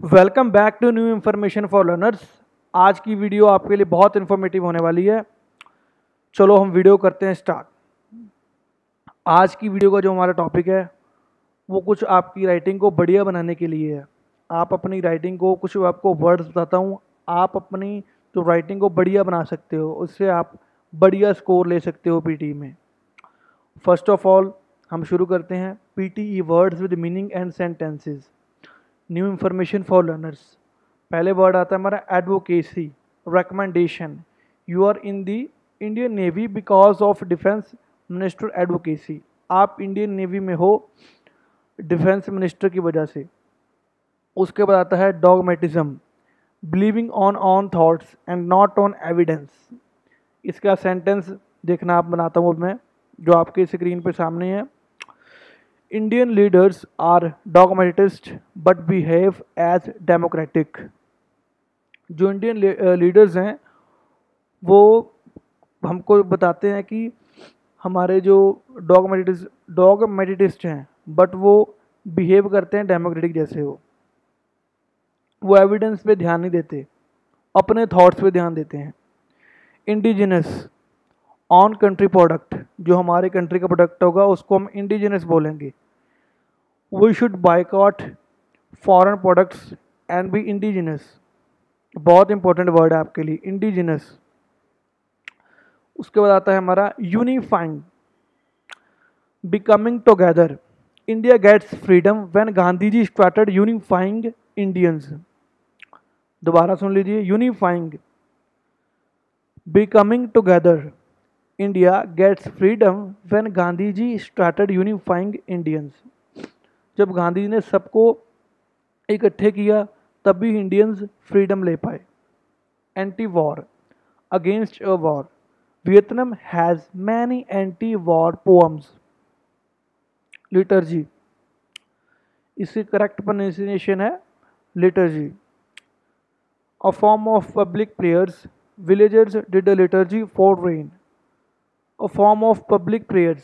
Welcome back to new information for learners आज की video आपके लिए बहुत इन्फॉर्मेटिव होने वाली है। चलो हम वीडियो करते हैं स्टार्ट आज की वीडियो का जो हमारा टॉपिक है, वो कुछ आपकी राइटिंग को बढ़िया बनाने के लिए है। आप अपनी राइटिंग को, कुछ आपको वर्ड्स बताता हूँ। आप अपनी जो राइटिंग को बढ़िया बना सकते हो, उससे आप बढ़िया स्कोर ले सकते हो पीटी में। फ़र्स्ट ऑफ़ ऑल हम शुरू करते हैं PTE words with meaning and sentences new information for learners पहले वर्ड आता है हमारा advocacy recommendation you are in the Indian navy because of defence minister advocacy आप इंडियन नेवी में हो डिफेंस मिनिस्टर की वजह से। उसके बाद आता है dogmatism believing on on thoughts and not on evidence इसका सेंटेंस देखना आप बनाता हूँ मैं, जो आपके स्क्रीन पर सामने है। Indian leaders are dogmatist but behave as democratic जो इंडियन लीडर्स हैं, वो हमको बताते हैं कि हमारे जो डॉगमेटिस्ट डॉगमेटिस्ट हैं बट वो बिहेव करते हैं डेमोक्रेटिक जैसे हो वो एविडेंस पे ध्यान नहीं देते, अपने थॉट्स पे ध्यान देते हैं। इंडिजिनस ऑन कंट्री प्रोडक्ट जो हमारे कंट्री का प्रोडक्ट होगा, उसको हम इंडिजिनस बोलेंगे। We should boycott foreign products and be indigenous बहुत इंपॉर्टेंट वर्ड है आपके लिए इंडिजिनस उसके बाद आता है हमारा unifying becoming together India gets freedom when Gandhi ji started unifying Indians दोबारा सुन लीजिए unifying becoming together India gets freedom when Gandhi ji started unifying Indians जब गांधी ने सबको इकट्ठे किया, तब भी इंडियंस फ्रीडम ले पाए। Anti war against a war Vietnam has many anti war poems liturgy इसकी करेक्ट प्रोनाउंसिएशन है liturgy a form of public prayers villagers did a liturgy for rain a form of public prayers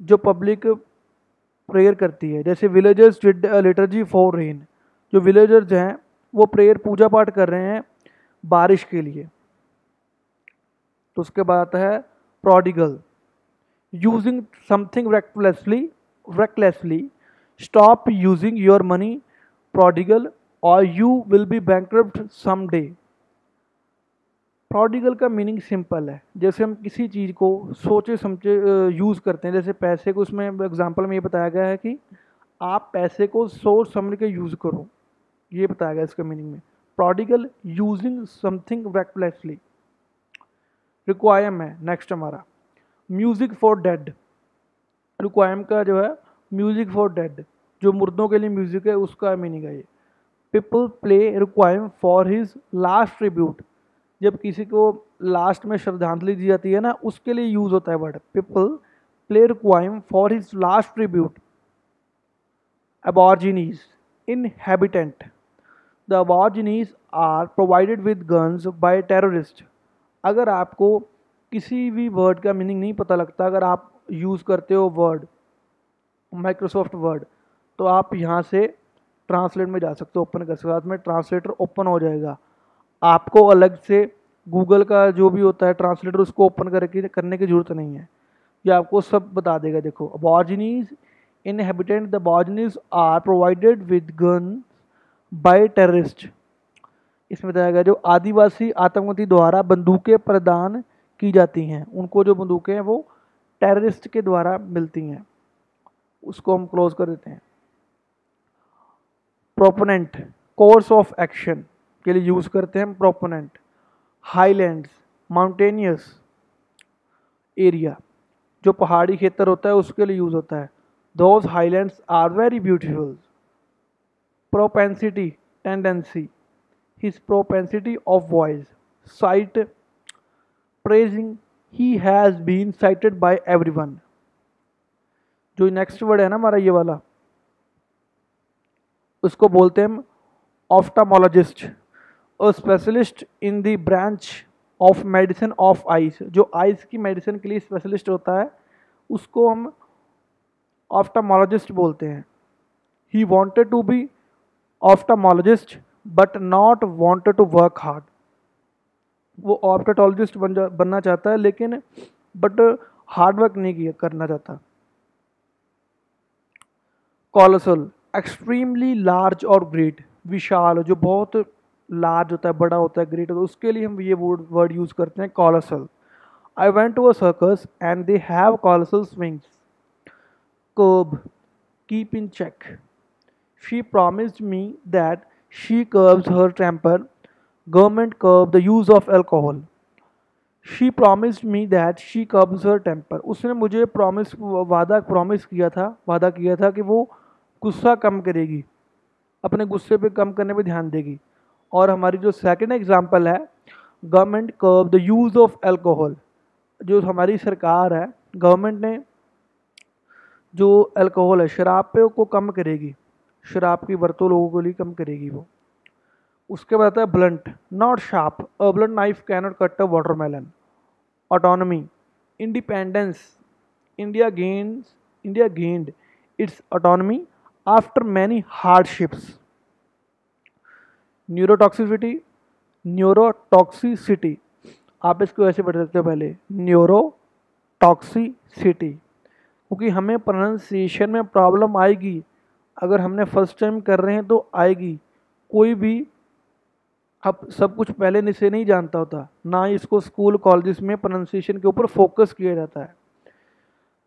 जो public prayer करती है। जैसे villagers did liturgy for rain जो villagers हैं, वो prayer पूजा पाठ कर रहे हैं बारिश के लिए। तो उसके बाद आता है prodigal using something recklessly recklessly stop using your money prodigal और you will be bank some day prodigal का मीनिंग सिंपल है। जैसे हम किसी चीज़ को सोचे समझे यूज़ करते हैं, जैसे पैसे को उसमें एग्जांपल में ये बताया गया है कि आप पैसे को सोच समझ के यूज़ करो। ये बताया गया इसका मीनिंग में। Prodigal using something recklessly requiem है। नेक्स्ट हमारा। म्यूज़िक फॉर डेड रिक्वायम का जो है म्यूज़िक फॉर डेड जो मुर्दों के लिए म्यूज़िक है, उसका मीनिंग है ये। People play requiem for his last tribute जब किसी को लास्ट में श्रद्धांजलि दी जाती है ना, उसके लिए यूज़ होता है word people play requiem for his last tribute aborigines habitant the aborigines are provided with guns by terrorist अगर आपको किसी भी वर्ड का मीनिंग नहीं पता लगता, अगर आप यूज़ करते हो वर्ड माइक्रोसॉफ्ट वर्ड तो आप यहाँ से ट्रांसलेट में जा सकते हो ओपन कर सकते हो। में ट्रांसलेटर ओपन हो जाएगा। आपको अलग से गूगल का जो भी होता है ट्रांसलेटर उसको ओपन करके, करने की ज़रूरत नहीं है। ये आपको सब बता देगा। देखो aborigines inhabitant the aborigines are provided with gun by terrorist इसमें बताया गया, जो आदिवासी आतंकवादी द्वारा बंदूकें प्रदान की जाती हैं, उनको जो बंदूकें हैं वो टेररिस्ट के द्वारा मिलती हैं। उसको हम क्लोज कर देते हैं। प्रोपोनेंट कोर्स ऑफ़ एक्शन के लिए यूज़ करते हैं प्रोपोनेंट हाईलैंड्स माउंटेनियस एरिया जो पहाड़ी क्षेत्र होता है उसके लिए यूज़ होता है। Those highlands are very beautiful propensity tendency his propensity of voice sight praising he has been cited by everyone जो नेक्स्ट वर्ड है ना हमारा ये वाला, उसको बोलते हैं ophthalmologist a specialist in the branch of medicine of eyes जो आइस की मेडिसिन के लिए स्पेशलिस्ट होता है, उसको हम ऑफ्टामोलॉजिस्ट बोलते हैं। He wanted to be ophthalmologist but not wanted to work hard वो ऑप्टाटोलॉजिस्ट बन जा, बनना चाहता है, लेकिन बट हार्ड वर्क नहीं किया, करना चाहता। कॉलोसल एक्सट्रीमली लार्ज और ग्रेट विशाल, जो बहुत लार्ज होता है, बड़ा होता है ग्रेट होता है, उसके लिए हम ये वर्ड वर्ड यूज़ करते हैं colossal I went to a circus and they have colossal swings curb, keep in check. She promised me that she curbs her temper. Government curb the use of alcohol. She promised me that she curbs her temper. उसने मुझे promise वादा promise किया था, वादा किया था कि वो गुस्सा कम करेगी, अपने गुस्से पे कम करने पे ध्यान देगी। और हमारी जो सेकंड एग्जांपल है government curb the use of alcohol जो हमारी सरकार है गवर्नमेंट ने जो अल्कोहल है, शराब पे को कम करेगी। शराब की बरतों लोगों के लिए कम करेगी वो। उसके बाद आता है blunt not sharp a blunt knife cannot cut a watermelon autonomy independence India gains India gained its autonomy after many hardships neurotoxicity neurotoxicity आप इसको ऐसे पढ़ सकते हो पहले न्यूरोटॉक्सिसिटी क्योंकि हमें प्रोनाउंसिएशन में प्रॉब्लम आएगी। अगर हमने फ़र्स्ट टाइम कर रहे हैं तो आएगी। कोई भी अब सब कुछ पहले से नहीं जानता होता। ना इसको स्कूल कॉलेज में प्रोनाउंसिएशन के ऊपर फोकस किया जाता है।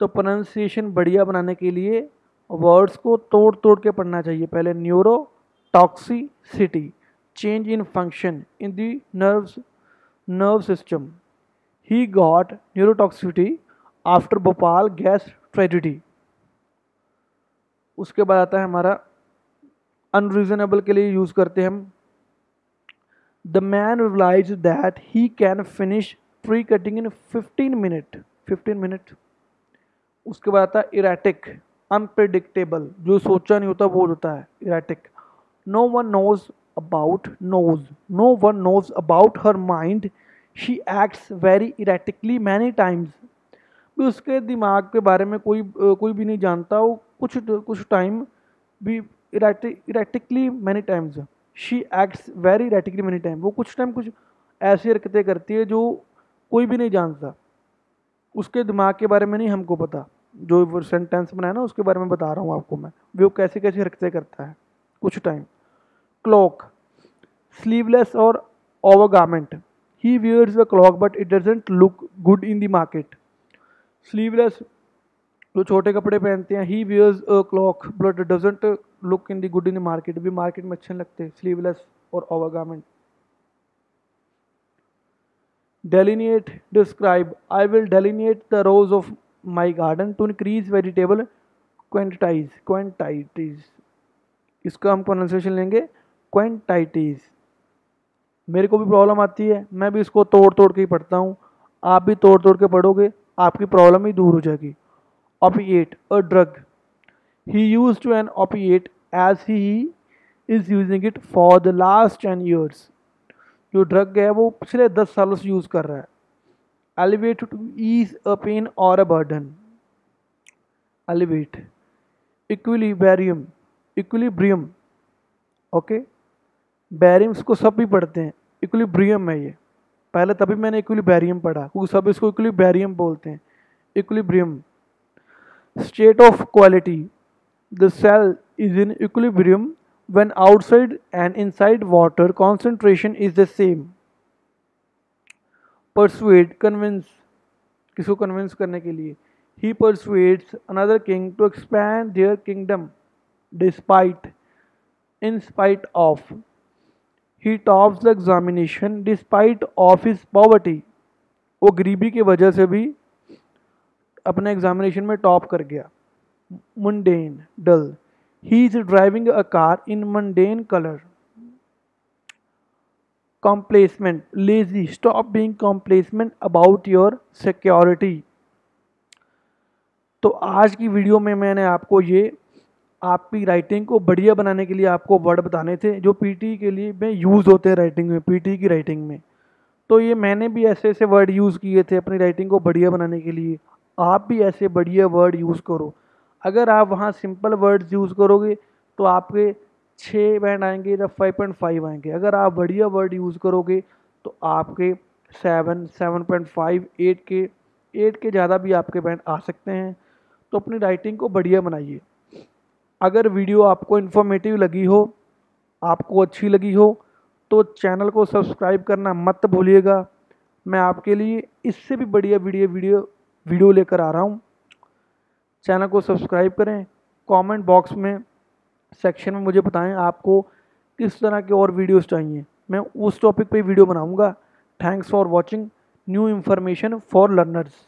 तो प्रोनाउंसिएशन बढ़िया बनाने के लिए वर्ड्स को तोड़ तोड़ के पढ़ना चाहिए। पहले neurotoxicity change in function in the nerves nerve system he got neurotoxicity after Bhopal gas tragedy उसके बाद आता है हमारा अनरीजनेबल के लिए यूज़ करते हैं हम। The man realise that he can finish tree cutting in 15 minute 15 minute उसके बाद आता है इराटिक अनप्रडिक्टेबल जो सोचा नहीं होता वो होता है erratic no one knows about knows no one knows about her mind she acts very erratically many times भी उसके दिमाग के बारे में कोई कोई भी नहीं जानता वो कुछ कुछ टाइम भी erratically many times she acts very erratically many time वो कुछ टाइम कुछ ऐसी हरकतें करती है जो कोई भी नहीं जानता। उसके दिमाग के बारे में नहीं हमको पता। जो सेंटेंस बनाया ना, उसके बारे में बता रहा हूँ आपको मैं। वो कैसे कैसी हरकतें करता है। कुछ टाइम क्लॉक स्लीवलेस और over garment he wears the cloak but it doesn't look good in the market sleeveless जो छोटे कपड़े पहनते हैं he wears a cloak but doesn't look in the good in the market भी market में अच्छे लगते हैं स्लीवलेस और over garment delineate describe I will delineate the rose of my garden to increase vegetable quantities quantities. इसका हम pronunciation लेंगे. क्वेंटाइटीज मेरे को भी प्रॉब्लम आती है, मैं भी इसको तोड़ तोड़ के ही पढ़ता हूँ। आप भी तोड़ तोड़ के पढ़ोगे, आपकी प्रॉब्लम ही दूर हो जाएगी। Opiate a drug he use to an opiate as he is using it for the last 10 years जो ड्रग है, वो पिछले 10 सालों से यूज़ कर रहा है। Elevate to ease a pain और a burden elevate equilibrium equilibrium okay बैरियम्स को सब भी पढ़ते हैं। इक्विलिब्रियम है ये। पहले तभी मैंने इक्वली बैरियम पढ़ा, क्योंकि सब इसको इक्वली बैरियम बोलते हैं। Equilibrium state of quality the cell is in equilibrium when outside and inside water concentration is the same persuade convince किसको कन्विंस करने के लिए? He persuades another king to expand their kingdom despite in spite of he tops the examination despite of his poverty वो गरीबी की वजह से भी अपने एग्जामिनेशन में टॉप कर गया। Mundane dull he is driving a car in mundane colour complacent lazy stop being complacent about your security तो आज की वीडियो में मैंने आपको ये आपकी राइटिंग को बढ़िया बनाने के लिए आपको वर्ड बताने थे, जो पीटी के लिए में यूज़ होते हैं राइटिंग में पीटी की राइटिंग में। तो ये मैंने भी ऐसे ऐसे वर्ड यूज़ किए थे अपनी राइटिंग को बढ़िया बनाने के लिए। आप भी ऐसे बढ़िया वर्ड यूज़ करो। अगर आप वहाँ सिंपल वर्ड्स यूज़ करोगे तो आपके छः बैंड आएँगे या फाइव पॉइंट फाइव आएँगे। अगर आप बढ़िया वर्ड यूज़ करोगे तो आपके seven seven point five eight के एट के ज़्यादा भी आपके बैंड आ सकते हैं। तो अपनी राइटिंग को बढ़िया बनाइए। अगर वीडियो आपको इन्फॉर्मेटिव लगी हो, आपको अच्छी लगी हो तो चैनल को सब्सक्राइब करना मत भूलिएगा। मैं आपके लिए इससे भी बढ़िया वीडियो वीडियो वीडियो लेकर आ रहा हूँ। चैनल को सब्सक्राइब करें कमेंट बॉक्स में सेक्शन में मुझे बताएँ आपको किस तरह के और वीडियोस चाहिए। मैं उस टॉपिक पे वीडियो बनाऊँगा। Thanks for watching new information for learners